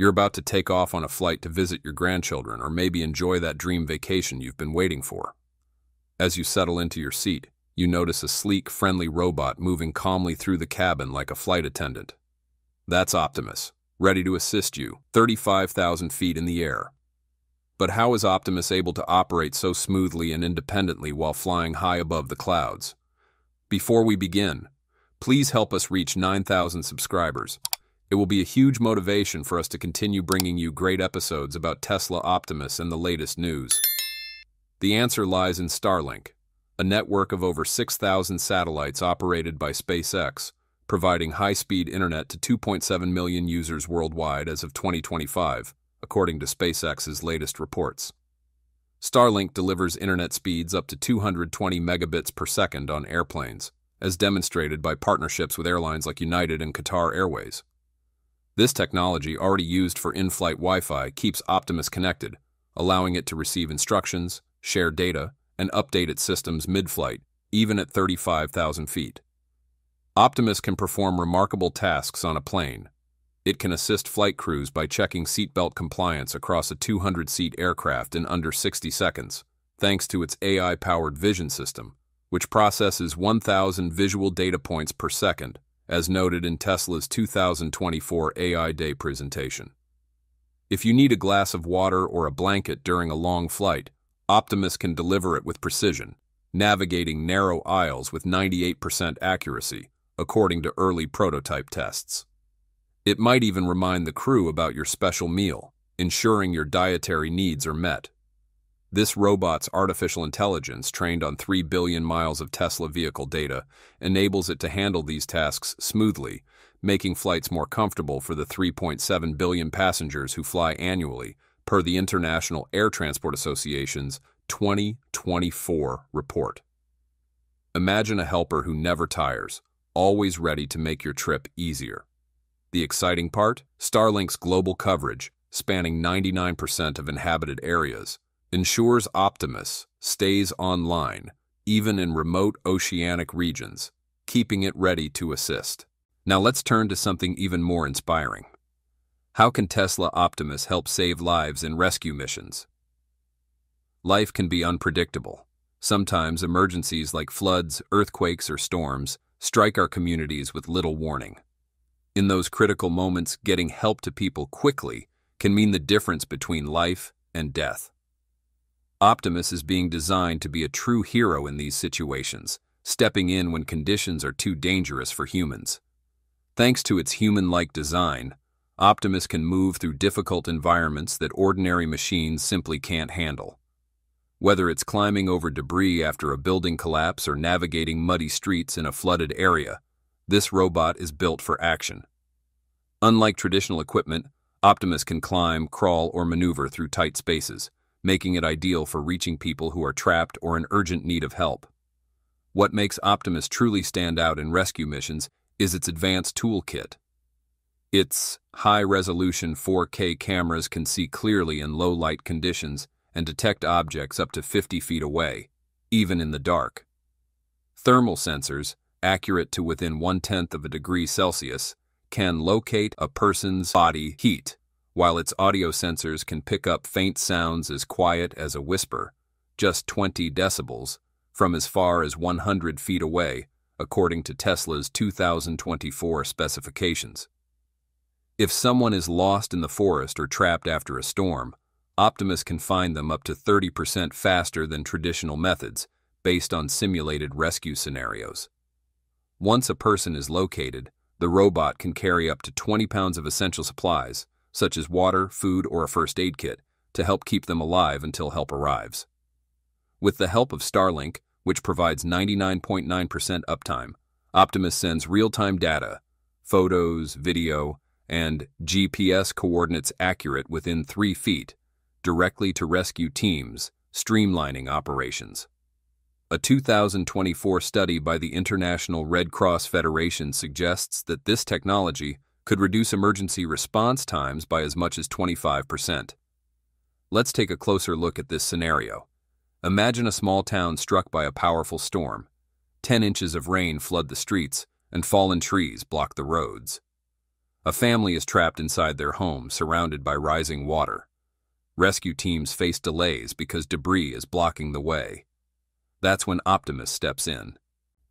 You're about to take off on a flight to visit your grandchildren or maybe enjoy that dream vacation you've been waiting for. As you settle into your seat, you notice a sleek, friendly robot moving calmly through the cabin like a flight attendant. That's Optimus, ready to assist you, 35,000 feet in the air. But how is Optimus able to operate so smoothly and independently while flying high above the clouds? Before we begin, please help us reach 9,000 subscribers. It will be a huge motivation for us to continue bringing you great episodes about Tesla Optimus and the latest news. The answer lies in Starlink, a network of over 6,000 satellites operated by SpaceX, providing high-speed internet to 2.7 million users worldwide as of 2025, according to SpaceX's latest reports. Starlink delivers internet speeds up to 220 megabits per second on airplanes, as demonstrated by partnerships with airlines like United and Qatar Airways. This technology, already used for in-flight Wi-Fi, keeps Optimus connected, allowing it to receive instructions, share data, and update its systems mid-flight, even at 35,000 feet. Optimus can perform remarkable tasks on a plane. It can assist flight crews by checking seatbelt compliance across a 200-seat aircraft in under 60 seconds, thanks to its AI-powered vision system, which processes 1,000 visual data points per second as noted in Tesla's 2024 AI Day presentation. If you need a glass of water or a blanket during a long flight, Optimus can deliver it with precision, navigating narrow aisles with 98% accuracy, according to early prototype tests. It might even remind the crew about your special meal, ensuring your dietary needs are met. This robot's artificial intelligence, trained on 3 billion miles of Tesla vehicle data, enables it to handle these tasks smoothly, making flights more comfortable for the 3.7 billion passengers who fly annually, per the International Air Transport Association's 2024 report. Imagine a helper who never tires, always ready to make your trip easier. The exciting part? Starlink's global coverage, spanning 99% of inhabited areas, ensures Optimus stays online, even in remote oceanic regions, keeping it ready to assist. Now let's turn to something even more inspiring. How can Tesla Optimus help save lives in rescue missions? Life can be unpredictable. Sometimes emergencies like floods, earthquakes, or storms strike our communities with little warning. In those critical moments, getting help to people quickly can mean the difference between life and death. Optimus is being designed to be a true hero in these situations, stepping in when conditions are too dangerous for humans. Thanks to its human-like design, Optimus can move through difficult environments that ordinary machines simply can't handle. Whether it's climbing over debris after a building collapse or navigating muddy streets in a flooded area, this robot is built for action. Unlike traditional equipment, Optimus can climb, crawl, or maneuver through tight spaces, making it ideal for reaching people who are trapped or in urgent need of help. What makes Optimus truly stand out in rescue missions is its advanced toolkit. Its high-resolution 4K cameras can see clearly in low-light conditions and detect objects up to 50 feet away, even in the dark. Thermal sensors, accurate to within one-tenth of a degree Celsius, can locate a person's body heat while its audio sensors can pick up faint sounds as quiet as a whisper, just 20 decibels, from as far as 100 feet away, according to Tesla's 2024 specifications. If someone is lost in the forest or trapped after a storm, Optimus can find them up to 30% faster than traditional methods, based on simulated rescue scenarios. Once a person is located, the robot can carry up to 20 pounds of essential supplies, such as water, food, or a first aid kit, to help keep them alive until help arrives. With the help of Starlink, which provides 99.9% .9 uptime, Optimus sends real-time data, photos, video, and GPS coordinates accurate within three feet, directly to rescue teams, streamlining operations. A 2024 study by the International Red Cross Federation suggests that this technology could reduce emergency response times by as much as 25%. Let's take a closer look at this scenario. Imagine a small town struck by a powerful storm. 10 inches of rain flood the streets, and fallen trees block the roads. A family is trapped inside their home, surrounded by rising water. Rescue teams face delays because debris is blocking the way. That's when Optimus steps in.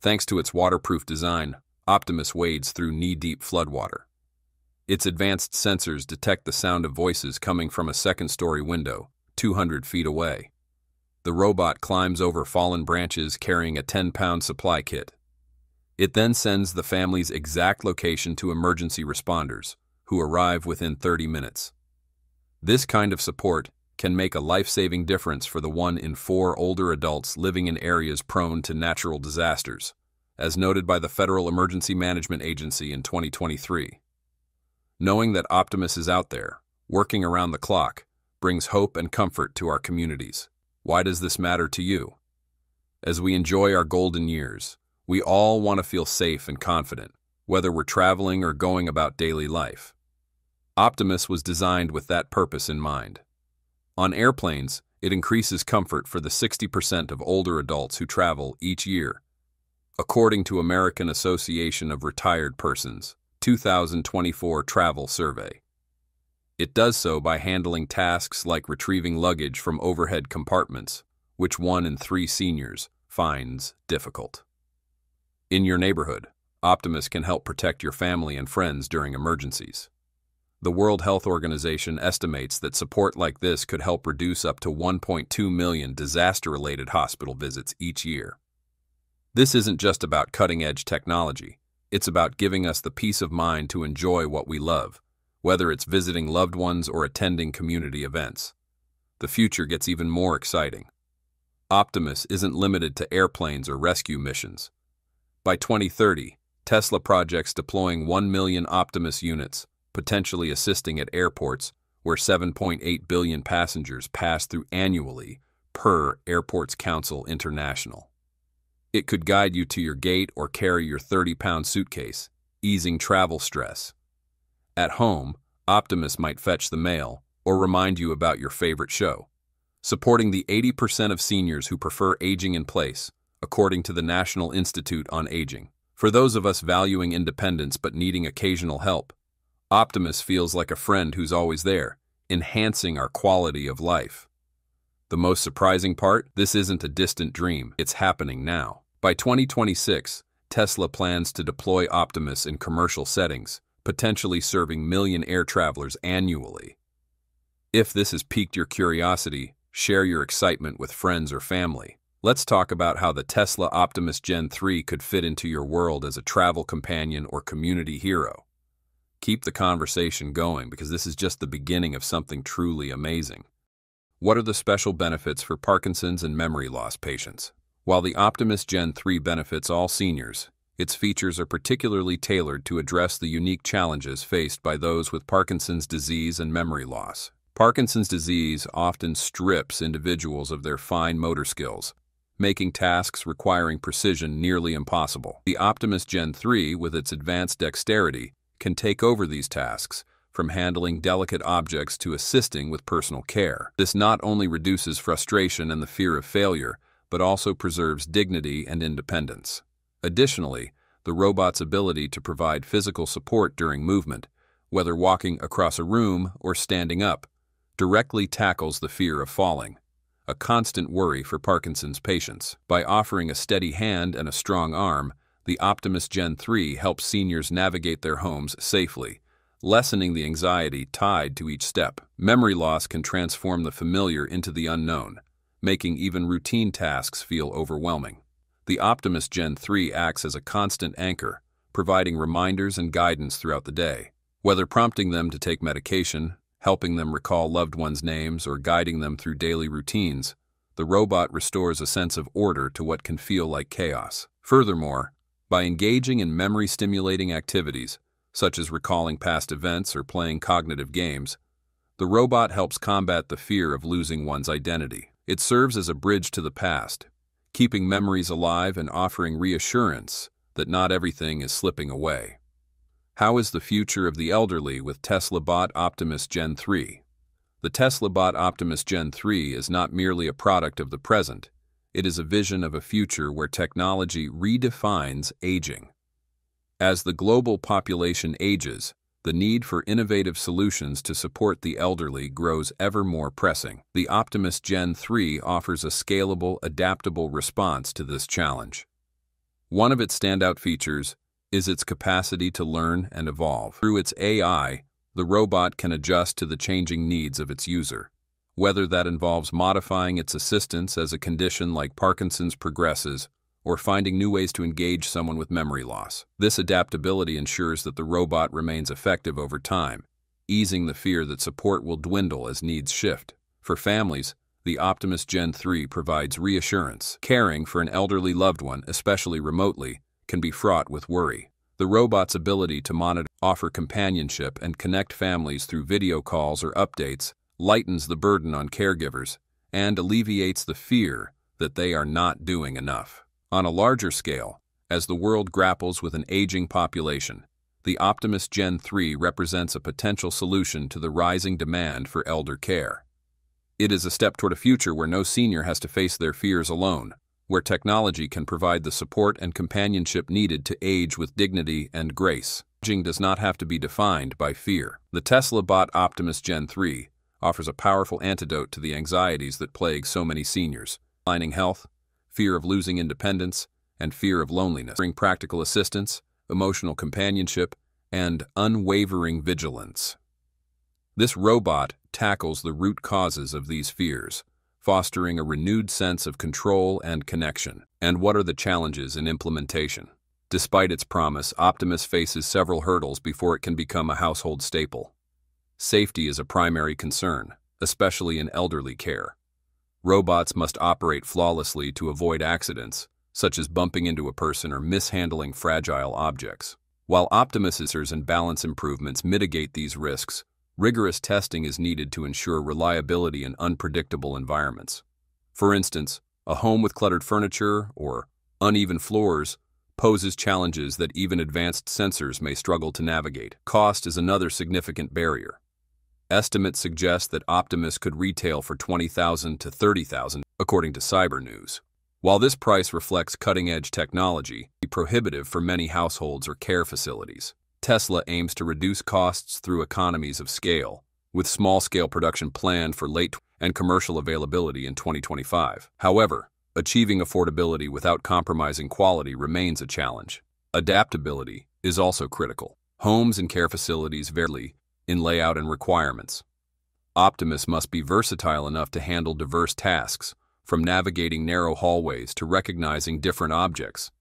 Thanks to its waterproof design, Optimus wades through knee-deep floodwater. Its advanced sensors detect the sound of voices coming from a second-story window, 200 feet away. The robot climbs over fallen branches carrying a 10-pound supply kit. It then sends the family's exact location to emergency responders, who arrive within 30 minutes. This kind of support can make a life-saving difference for the one in four older adults living in areas prone to natural disasters, as noted by the Federal Emergency Management Agency in 2023. Knowing that Optimus is out there, working around the clock, brings hope and comfort to our communities. Why does this matter to you? As we enjoy our golden years, we all want to feel safe and confident, whether we're traveling or going about daily life. Optimus was designed with that purpose in mind. On airplanes, it increases comfort for the 60% of older adults who travel each year. According to American Association of Retired Persons, 2024 Travel Survey. It does so by handling tasks like retrieving luggage from overhead compartments, which one in three seniors finds difficult. In your neighborhood, Optimus can help protect your family and friends during emergencies. The World Health Organization estimates that support like this could help reduce up to 1.2 million disaster-related hospital visits each year. This isn't just about cutting-edge technology. It's about giving us the peace of mind to enjoy what we love, whether it's visiting loved ones or attending community events. The future gets even more exciting. Optimus isn't limited to airplanes or rescue missions. By 2030, Tesla projects deploying 1 million Optimus units, potentially assisting at airports where 7.8 billion passengers pass through annually per Airports Council International. It could guide you to your gate or carry your 30-pound suitcase, easing travel stress. At home, Optimus might fetch the mail or remind you about your favorite show. Supporting the 80% of seniors who prefer aging in place, according to the National Institute on Aging. For those of us valuing independence but needing occasional help, Optimus feels like a friend who's always there, enhancing our quality of life. The most surprising part, this isn't a distant dream, it's happening now. By 2026, Tesla plans to deploy Optimus in commercial settings, potentially serving million air travelers annually. If this has piqued your curiosity, share your excitement with friends or family. Let's talk about how the Tesla Optimus Gen 3 could fit into your world as a travel companion or community hero. Keep the conversation going because this is just the beginning of something truly amazing. What are the special benefits for Parkinson's and memory loss patients? While the Optimus Gen 3 benefits all seniors, its features are particularly tailored to address the unique challenges faced by those with Parkinson's disease and memory loss. Parkinson's disease often strips individuals of their fine motor skills, making tasks requiring precision nearly impossible. The Optimus Gen 3, with its advanced dexterity, can take over these tasks, from handling delicate objects to assisting with personal care. This not only reduces frustration and the fear of failure, but also preserves dignity and independence. Additionally, the robot's ability to provide physical support during movement, whether walking across a room or standing up, directly tackles the fear of falling, a constant worry for Parkinson's patients. By offering a steady hand and a strong arm, the Optimus Gen 3 helps seniors navigate their homes safely, lessening the anxiety tied to each step. Memory loss can transform the familiar into the unknown, making even routine tasks feel overwhelming. The Optimus Gen 3 acts as a constant anchor, providing reminders and guidance throughout the day. Whether prompting them to take medication, helping them recall loved ones' names, or guiding them through daily routines, the robot restores a sense of order to what can feel like chaos. Furthermore, by engaging in memory-stimulating activities, such as recalling past events or playing cognitive games, the robot helps combat the fear of losing one's identity. It serves as a bridge to the past, keeping memories alive and offering reassurance that not everything is slipping away. How is the future of the elderly with Tesla Bot Optimus Gen 3? The Tesla Bot Optimus Gen 3 is not merely a product of the present, it is a vision of a future where technology redefines aging. As the global population ages, the need for innovative solutions to support the elderly grows ever more pressing. The Optimus Gen 3 offers a scalable, adaptable response to this challenge. One of its standout features is its capacity to learn and evolve. Through its AI, the robot can adjust to the changing needs of its user, whether that involves modifying its assistance as a condition like Parkinson's progresses or finding new ways to engage someone with memory loss. This adaptability ensures that the robot remains effective over time, easing the fear that support will dwindle as needs shift. For families, the Optimus Gen 3 provides reassurance. Caring for an elderly loved one, especially remotely, can be fraught with worry. The robot's ability to monitor, offer companionship, and connect families through video calls or updates lightens the burden on caregivers and alleviates the fear that they are not doing enough. On a larger scale, as the world grapples with an aging population, the Optimus Gen 3 represents a potential solution to the rising demand for elder care. It is a step toward a future where no senior has to face their fears alone, where technology can provide the support and companionship needed to age with dignity and grace. Aging does not have to be defined by fear. The Tesla bot Optimus Gen 3 offers a powerful antidote to the anxieties that plague so many seniors. Declining health, fear of losing independence, and fear of loneliness. Bring practical assistance, emotional companionship, and unwavering vigilance. This robot tackles the root causes of these fears, fostering a renewed sense of control and connection. And what are the challenges in implementation? Despite its promise, Optimus faces several hurdles before it can become a household staple. Safety is a primary concern, especially in elderly care. Robots must operate flawlessly to avoid accidents, such as bumping into a person or mishandling fragile objects. While optimizers and balance improvements mitigate these risks, rigorous testing is needed to ensure reliability in unpredictable environments. For instance, a home with cluttered furniture or uneven floors poses challenges that even advanced sensors may struggle to navigate. Cost is another significant barrier. Estimates suggest that Optimus could retail for 20,000 to 30,000, according to Cybernews. While this price reflects cutting-edge technology, it prohibitive for many households or care facilities. Tesla aims to reduce costs through economies of scale, with small-scale production planned for late and commercial availability in 2025. However, achieving affordability without compromising quality remains a challenge. Adaptability is also critical. Homes and care facilities vary in layout and requirements. Optimus must be versatile enough to handle diverse tasks, from navigating narrow hallways to recognizing different objects.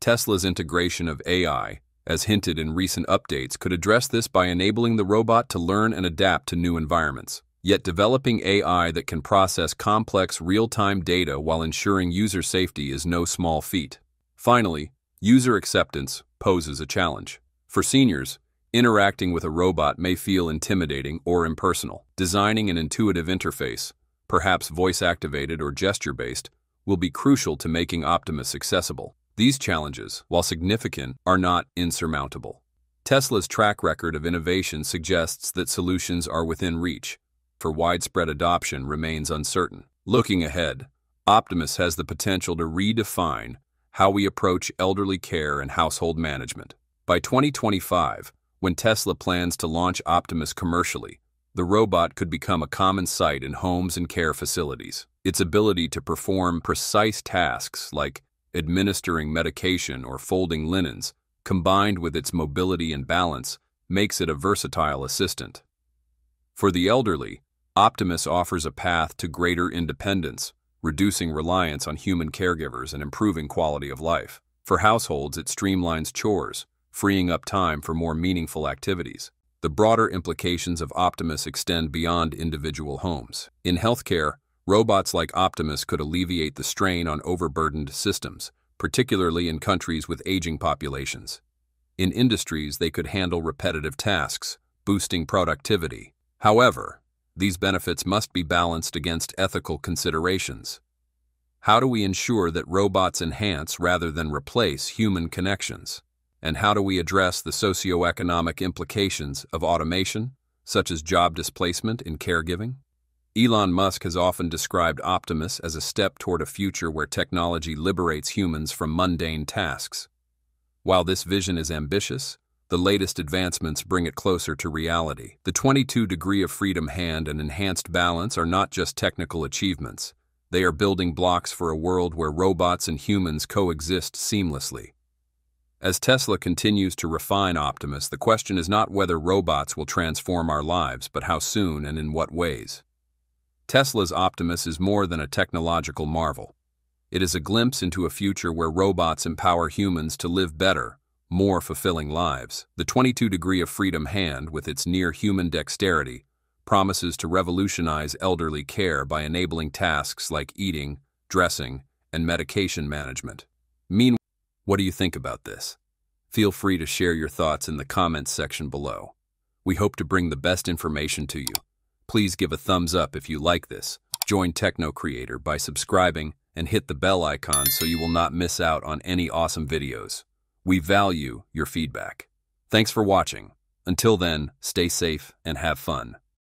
Tesla's integration of AI, as hinted in recent updates, could address this by enabling the robot to learn and adapt to new environments. Yet developing AI that can process complex real-time data while ensuring user safety is no small feat. Finally, user acceptance poses a challenge. For seniors, Interacting with a robot may feel intimidating or impersonal. Designing an intuitive interface, perhaps voice-activated or gesture-based, will be crucial to making Optimus accessible. These challenges, while significant, are not insurmountable. Tesla's track record of innovation suggests that solutions are within reach, for widespread adoption remains uncertain. Looking ahead, Optimus has the potential to redefine how we approach elderly care and household management. By 2025, when Tesla plans to launch Optimus commercially, the robot could become a common sight in homes and care facilities. Its ability to perform precise tasks like administering medication or folding linens, combined with its mobility and balance, makes it a versatile assistant. For the elderly, Optimus offers a path to greater independence, reducing reliance on human caregivers and improving quality of life. For households, it streamlines chores, freeing up time for more meaningful activities. The broader implications of Optimus extend beyond individual homes. In healthcare, robots like Optimus could alleviate the strain on overburdened systems, particularly in countries with aging populations. In industries, they could handle repetitive tasks, boosting productivity. However, these benefits must be balanced against ethical considerations. How do we ensure that robots enhance rather than replace human connections? And how do we address the socioeconomic implications of automation, such as job displacement in caregiving? Elon Musk has often described Optimus as a step toward a future where technology liberates humans from mundane tasks. While this vision is ambitious, the latest advancements bring it closer to reality. The 22 degree of freedom hand and enhanced balance are not just technical achievements. They are building blocks for a world where robots and humans coexist seamlessly. As Tesla continues to refine Optimus, the question is not whether robots will transform our lives, but how soon and in what ways. Tesla's Optimus is more than a technological marvel. It is a glimpse into a future where robots empower humans to live better, more fulfilling lives. The 22 degree of freedom hand, with its near human dexterity, promises to revolutionize elderly care by enabling tasks like eating, dressing, and medication management. Meanwhile, what do you think about this? Feel free to share your thoughts in the comments section below. We hope to bring the best information to you. Please give a thumbs up if you like this. Join Techno Creator by subscribing and hit the bell icon so you will not miss out on any awesome videos. We value your feedback. Thanks for watching. Until then, stay safe and have fun.